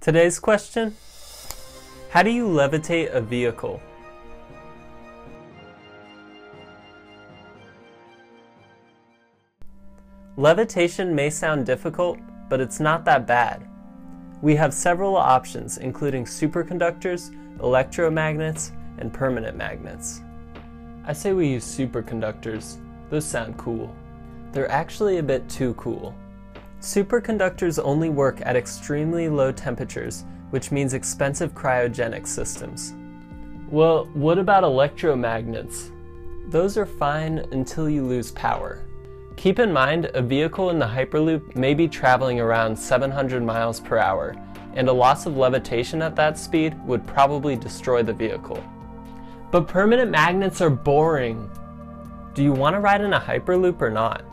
Today's question How do you levitate a vehicle? Levitation may sound difficult, but it's not that bad. We have several options, including superconductors, electromagnets, and permanent magnets. I say we use superconductors, those sound cool. They're actually a bit too cool. Superconductors only work at extremely low temperatures, which means expensive cryogenic systems. Well, what about electromagnets? Those are fine until you lose power. Keep in mind, a vehicle in the Hyperloop may be traveling around 700 miles per hour, and a loss of levitation at that speed would probably destroy the vehicle. But permanent magnets are boring. Do you want to ride in a Hyperloop or not?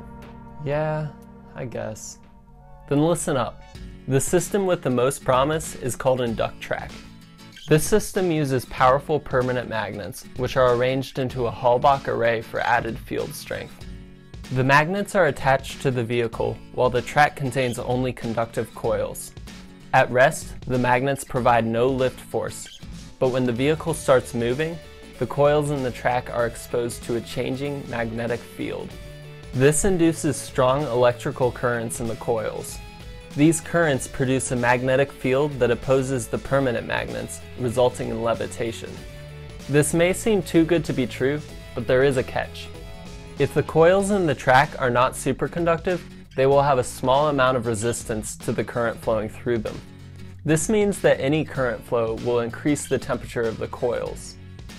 Yeah, I guess. Then listen up. The system with the most promise is called Inductrack. This system uses powerful permanent magnets, which are arranged into a Halbach array for added field strength. The magnets are attached to the vehicle, while the track contains only conductive coils. At rest, the magnets provide no lift force, but when the vehicle starts moving, the coils in the track are exposed to a changing magnetic field. This induces strong electrical currents in the coils. These currents produce a magnetic field that opposes the permanent magnets, resulting in levitation. This may seem too good to be true, but there is a catch. If the coils in the track are not superconductive, they will have a small amount of resistance to the current flowing through them. This means that any current flow will increase the temperature of the coils.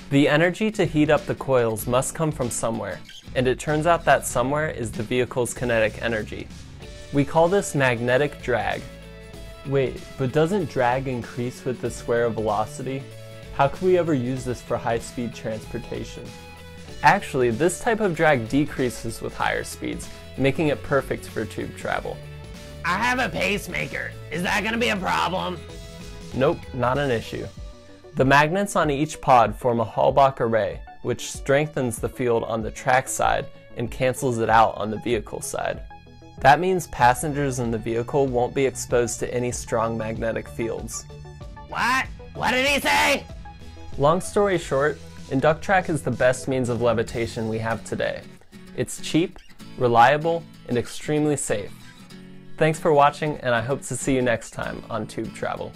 The energy to heat up the coils must come from somewhere, and it turns out that somewhere is the vehicle's kinetic energy. We call this magnetic drag. Wait, but doesn't drag increase with the square of velocity? How could we ever use this for high-speed transportation? Actually, this type of drag decreases with higher speeds, making it perfect for tube travel. I have a pacemaker. Is that gonna be a problem? Nope, not an issue. The magnets on each pod form a Halbach array, which strengthens the field on the track side and cancels it out on the vehicle side. That means passengers in the vehicle won't be exposed to any strong magnetic fields. What? What did he say? Long story short, Inductrack is the best means of levitation we have today. It's cheap, reliable, and extremely safe. Thanks for watching, and I hope to see you next time on Tube Travel.